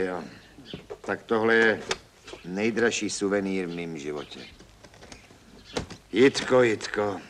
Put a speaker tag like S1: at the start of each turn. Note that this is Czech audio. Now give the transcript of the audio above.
S1: Jo, tak tohle je nejdražší suvenýr v mém životě. Jitko, Jitko,